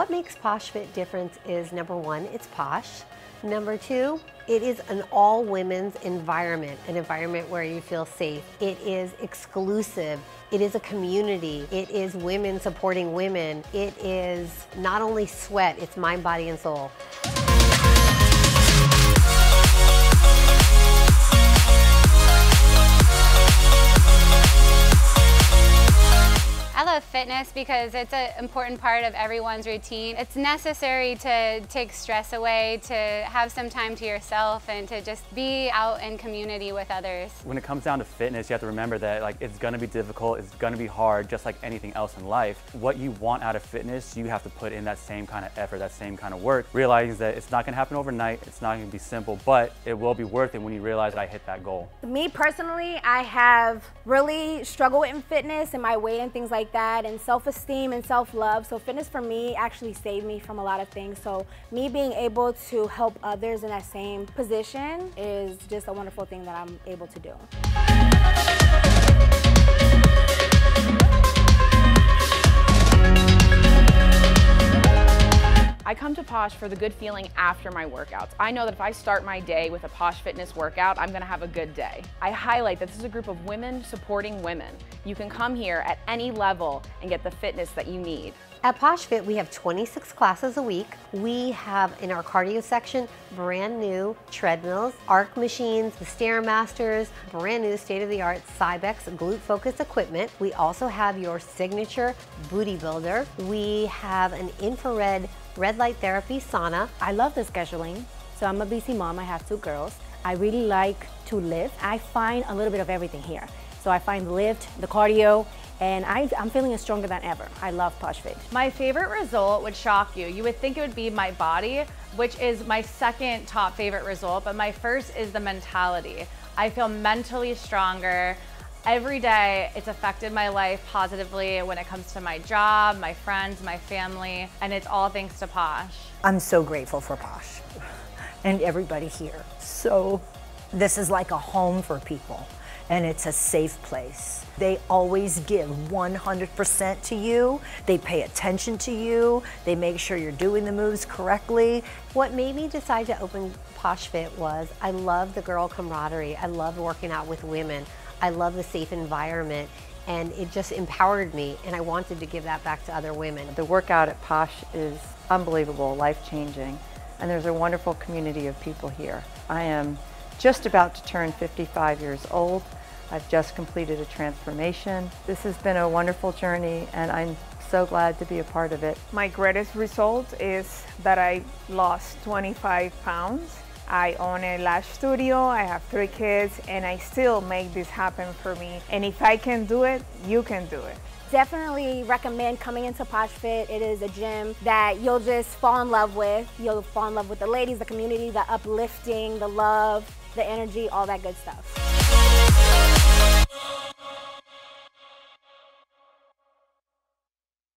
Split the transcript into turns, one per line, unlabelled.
What makes Posh Fit different is number one, it's posh. Number two, it is an all women's environment, an environment where you feel safe. It is exclusive. It is a community. It is women supporting women. It is not only sweat, it's mind, body, and soul.
I love fitness because it's an important part of everyone's routine. It's necessary to take stress away, to have some time to yourself and to just be out in community with others.
When it comes down to fitness, you have to remember that like it's gonna be difficult, it's gonna be hard, just like anything else in life. What you want out of fitness, you have to put in that same kind of effort, that same kind of work, realizing that it's not gonna happen overnight, it's not gonna be simple, but it will be worth it when you realize that I hit that goal.
Me personally, I have really struggled in fitness and my weight and things like that and self-esteem and self-love. So fitness for me actually saved me from a lot of things. So me being able to help others in that same position is just a wonderful thing that I'm able to do.
Posh for the good feeling after my workouts. I know that if I start my day with a Posh Fitness workout, I'm gonna have a good day. I highlight that this is a group of women supporting women. You can come here at any level and get the fitness that you need.
At Posh Fit, we have 26 classes a week. We have in our cardio section brand new treadmills, arc machines, the Stairmasters, brand new state-of-the-art Cybex glute-focused equipment. We also have your signature booty builder. We have an infrared red light therapy sauna.
I love the scheduling. So I'm a busy mom, I have two girls. I really like to live. I find a little bit of everything here. So I find the lift, the cardio, and I, am feeling stronger than ever. I love Posh Fit.
My favorite result would shock you. You would think it would be my body, which is my second top favorite result, but my first is the mentality. I feel mentally stronger. Every day, it's affected my life positively when it comes to my job, my friends, my family, and it's all thanks to Posh.
I'm so grateful for Posh and everybody here. So, this is like a home for people, and it's a safe place. They always give 100% to you. They pay attention to you. They make sure you're doing the moves correctly.
What made me decide to open Posh Fit was I love the girl camaraderie. I love working out with women. I love the safe environment and it just empowered me and I wanted to give that back to other women.
The workout at Posh is unbelievable, life-changing, and there's a wonderful community of people here. I am just about to turn 55 years old. I've just completed a transformation. This has been a wonderful journey and I'm so glad to be a part of it.
My greatest result is that I lost 25 pounds I own a lash studio, I have three kids, and I still make this happen for me. And if I can do it, you can do it.
Definitely recommend coming into Posh Fit. It is a gym that you'll just fall in love with. You'll fall in love with the ladies, the community, the uplifting, the love, the energy, all that good stuff.